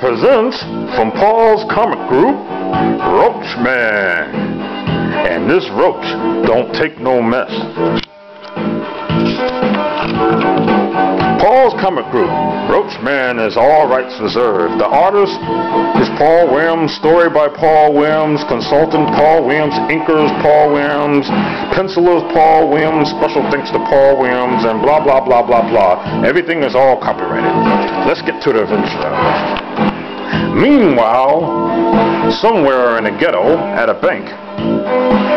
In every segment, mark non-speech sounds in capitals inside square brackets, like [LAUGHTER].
presents from Paul's comic group, Roach Man. And this roach don't take no mess. Paul's comic group, Roach Man is all rights reserved. The artist is Paul Williams, story by Paul Williams, consultant Paul Williams, inkers Paul Williams, pencilers Paul Williams, special thanks to Paul Williams, and blah blah blah blah blah. Everything is all copyrighted. Let's get to the adventure. Meanwhile, somewhere in a ghetto at a bank,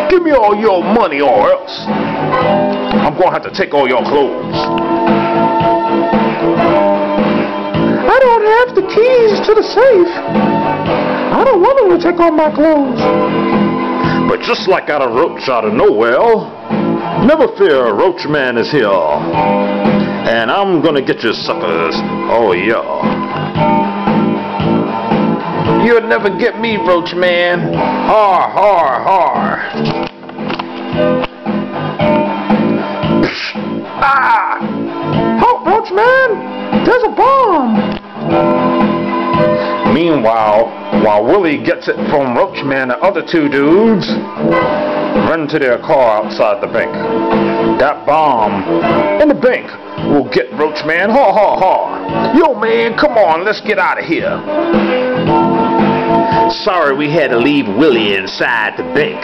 give me all your money or else I'm gonna have to take all your clothes. I don't have the keys to the safe. I don't want them to take all my clothes. But just like out of roach out of nowhere, never fear, Roach Man is here. And I'm gonna get you suckers. Oh yeah. You'll never get me, Roach Man. Har, har, har. Ah! Help, Roach Man! There's a bomb! Meanwhile, while Willie gets it from Roach Man, the other two dudes run to their car outside the bank. That bomb in the bank will get Roach Man. Ha ha ha. Yo man, come on, let's get out of here. Sorry we had to leave Willie inside the bank.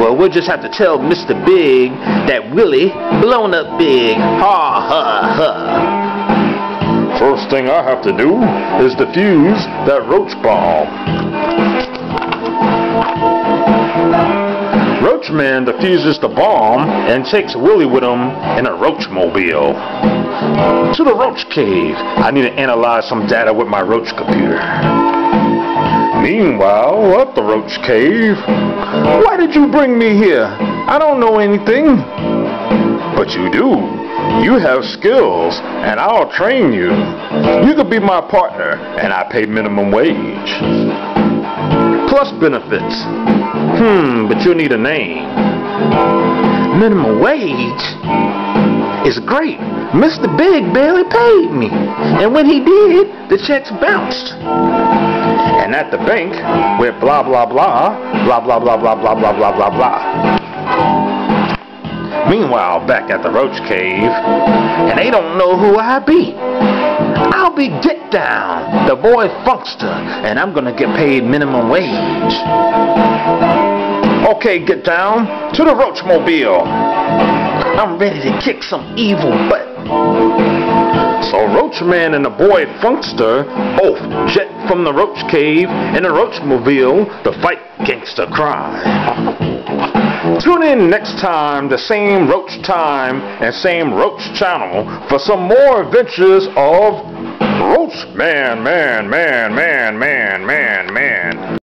Well, we'll just have to tell Mr. Big that Willie blown up big. Ha ha ha. First thing I have to do is defuse that roach bomb. Roachman defuses the bomb and takes Willie with him in a roach mobile. To the roach cave. I need to analyze some data with my roach computer. Meanwhile, at the roach cave, why did you bring me here? I don't know anything. But you do. You have skills, and I'll train you. You could be my partner, and I pay minimum wage. Plus benefits. Hmm, but you'll need a name. Minimum wage is great. Mr. Big barely paid me. And when he did, the checks bounced. And at the bank, with blah blah blah, blah blah blah blah blah blah blah blah blah. Meanwhile, back at the roach cave, and they don't know who I be. I'll be Get Down, the boy funkster, and I'm gonna get paid minimum wage. Okay, get down to the roach mobile. I'm ready to kick some evil butt. So Roachman and the boy Funkster both jet from the Roach Cave in the Roachmobile to fight gangster crime. [LAUGHS] Tune in next time, the same Roach time and same Roach channel for some more adventures of Roach Man, Man, Man, Man, Man, Man, Man.